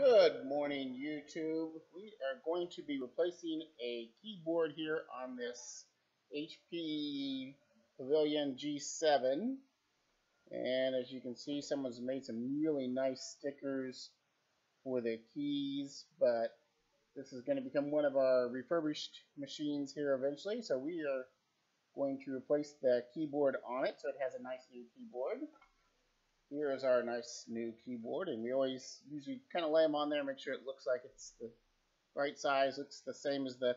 Good morning, YouTube. We are going to be replacing a keyboard here on this HP Pavilion G7. And as you can see, someone's made some really nice stickers for the keys, but this is going to become one of our refurbished machines here eventually. So we are going to replace the keyboard on it so it has a nice new keyboard. Here is our nice new keyboard, and we always usually kind of lay them on there, make sure it looks like it's the right size, looks the same as the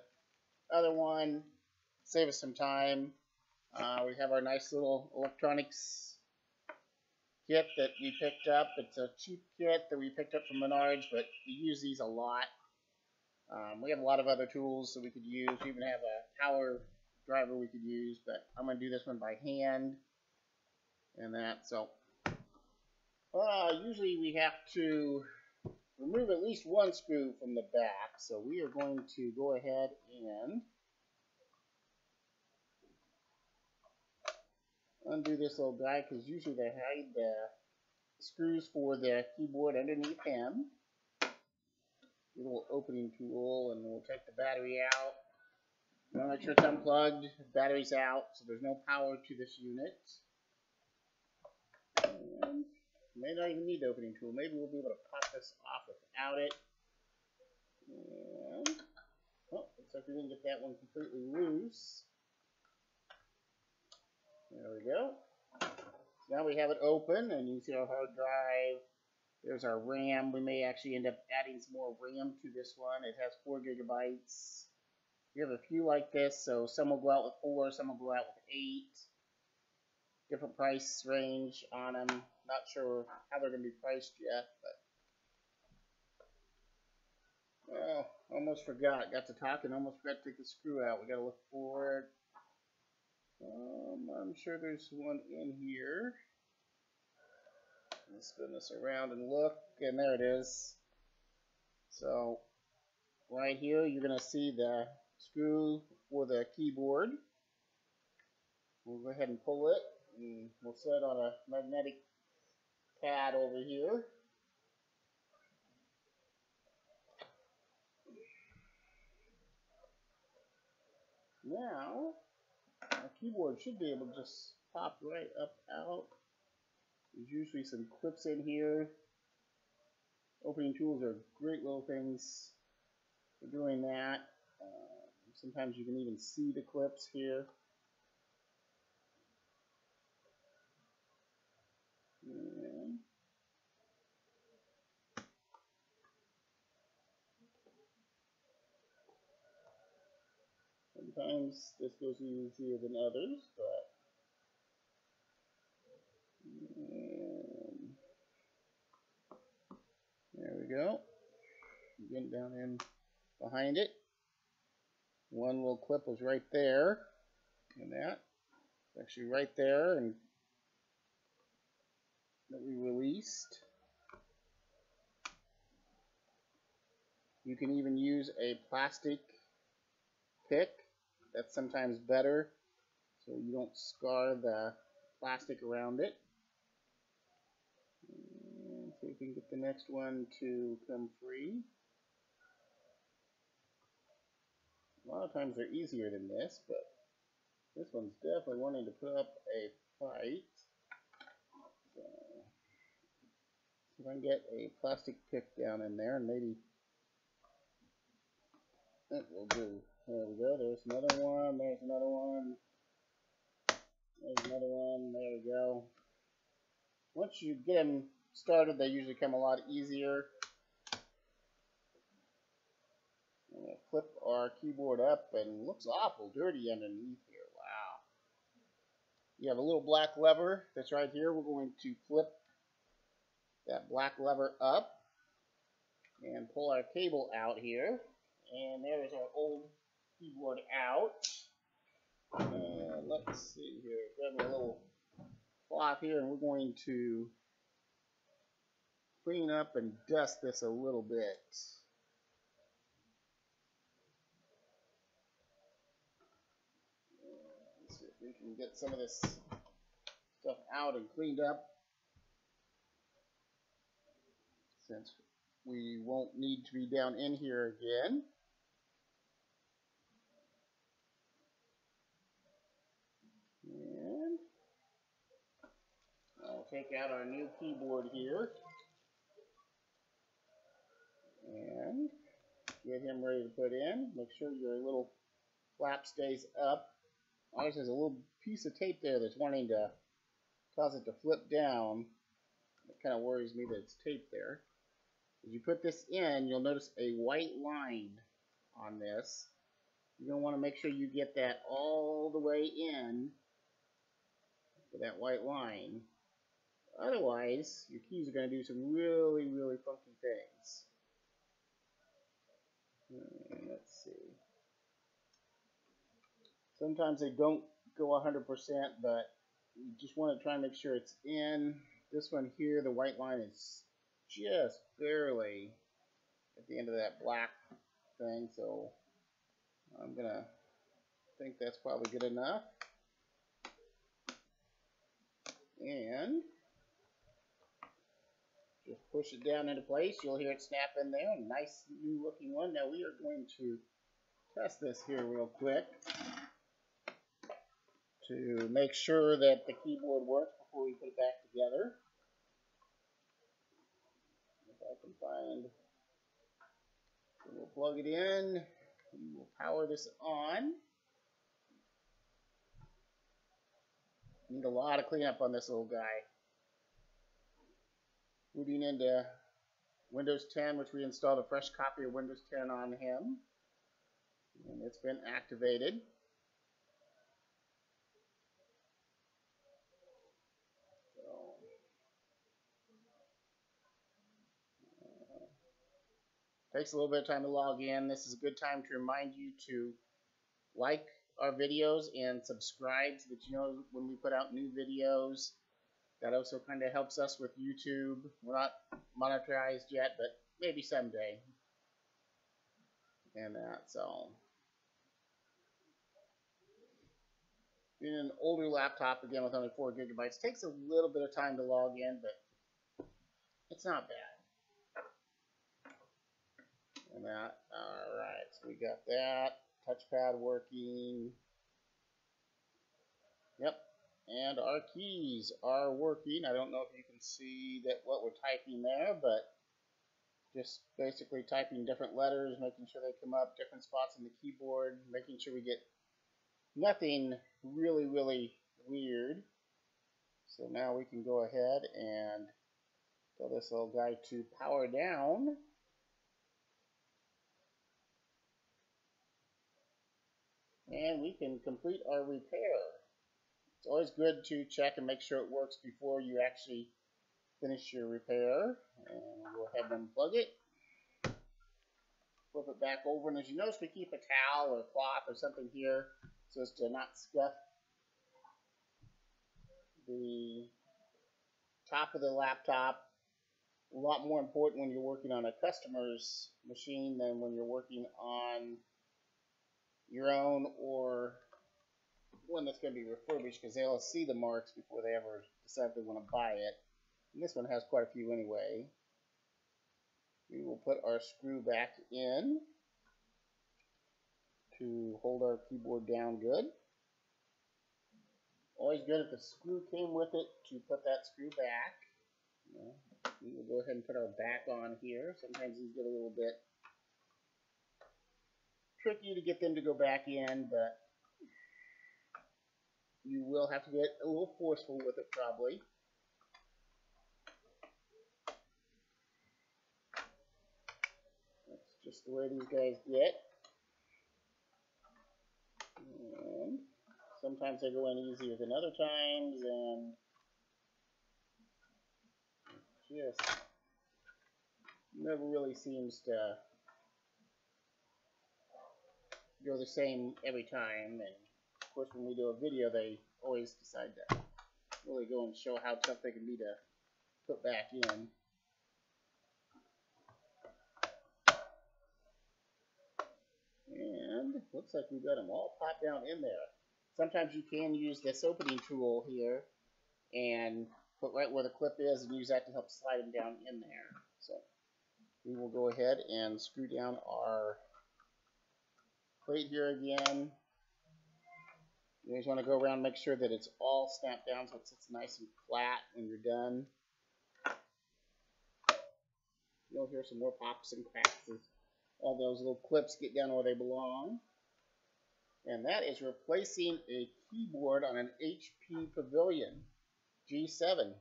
other one, save us some time. Uh, we have our nice little electronics kit that we picked up. It's a cheap kit that we picked up from Menards, but we use these a lot. Um, we have a lot of other tools that we could use. We even have a power driver we could use, but I'm going to do this one by hand and that. So usually we have to remove at least one screw from the back, so we are going to go ahead and undo this little guy because usually they hide the screws for the keyboard underneath him. Little opening tool, and we'll take the battery out. want to make sure it's unplugged, battery's out, so there's no power to this unit. May not even need the opening tool. Maybe we'll be able to pop this off without it. And, oh, looks like we didn't get that one completely loose. There we go. So now we have it open, and you see our hard drive. There's our RAM. We may actually end up adding some more RAM to this one. It has 4 gigabytes. We have a few like this, so some will go out with 4, some will go out with 8 different price range on them. Not sure how they're going to be priced yet, but well, almost forgot. Got to talking, almost forgot to take the screw out. We got to look for it. Um, I'm sure there's one in here. Let's spin this around and look, and there it is. So, right here, you're going to see the screw for the keyboard. We'll go ahead and pull it and we'll set on a magnetic pad over here. Now, our keyboard should be able to just pop right up out. There's usually some clips in here. Opening tools are great little things for doing that. Uh, sometimes you can even see the clips here. Sometimes this goes easier than others, but um, there we go. Getting down in behind it. One little clip was right there, and that actually right there, and that we released. You can even use a plastic pick. That's sometimes better so you don't scar the plastic around it. And see if we can get the next one to come free. A lot of times they're easier than this, but this one's definitely wanting to put up a fight. See if I can get a plastic pick down in there and maybe that will do. There we go. There's another one. There's another one. There's another one. There we go. Once you get them started, they usually come a lot easier. I'm going to flip our keyboard up and looks awful dirty underneath here. Wow. You have a little black lever that's right here. We're going to flip that black lever up and pull our cable out here. And there's our old keyboard out. And let's see here, grab a little cloth here and we're going to clean up and dust this a little bit. Let's see if we can get some of this stuff out and cleaned up since we won't need to be down in here again. And I'll take out our new keyboard here and get him ready to put in. Make sure your little flap stays up. Always there's a little piece of tape there that's wanting to cause it to flip down. It kind of worries me that it's taped there. As you put this in, you'll notice a white line on this. You're going to want to make sure you get that all the way in with that white line. Otherwise, your keys are going to do some really, really funky things. Hmm, let's see. Sometimes they don't go 100%, but you just want to try and make sure it's in. This one here, the white line is just barely at the end of that black thing, so I'm going to think that's probably good enough. And push it down into place. You'll hear it snap in there. Nice new looking one. Now we are going to test this here real quick to make sure that the keyboard works before we put it back together. If I can find, we'll plug it in. We will power this on. Need a lot of cleanup on this little guy. Moving into Windows 10, which we installed a fresh copy of Windows 10 on him. And it's been activated. Uh, takes a little bit of time to log in. This is a good time to remind you to like our videos and subscribe so that you know when we put out new videos. That also kind of helps us with YouTube. We're not monetized yet, but maybe someday. And that's all. In an older laptop, again with only 4 gigabytes, takes a little bit of time to log in, but it's not bad and that. Alright, so we got that. Touchpad working. Yep. And our keys are working. I don't know if you can see that what we're typing there, but just basically typing different letters, making sure they come up different spots on the keyboard, making sure we get nothing really, really weird. So now we can go ahead and tell this little guy to power down. and we can complete our repair. It's always good to check and make sure it works before you actually finish your repair. And we'll have them plug it, flip it back over, and as you notice, we keep a towel or cloth or something here so as to not scuff the top of the laptop. A lot more important when you're working on a customer's machine than when you're working on your own or one that's going to be refurbished because they'll see the marks before they ever decide they want to buy it. And this one has quite a few anyway. We will put our screw back in to hold our keyboard down good. Always good if the screw came with it to put that screw back. we will go ahead and put our back on here. Sometimes these get a little bit tricky to get them to go back in, but you will have to get a little forceful with it probably. That's just the way these guys get. And sometimes they go in easier than other times, and just never really seems to go the same every time. And of course, when we do a video, they always decide to really go and show how tough they can be to put back in. And looks like we've got them all popped down in there. Sometimes you can use this opening tool here and put right where the clip is and use that to help slide them down in there. So we will go ahead and screw down our plate here again. You always want to go around and make sure that it's all stamped down so it sits nice and flat when you're done. You'll hear some more pops and cracks as all those little clips get down where they belong. And that is replacing a keyboard on an HP Pavilion G7.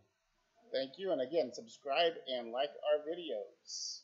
Thank you, and again, subscribe and like our videos.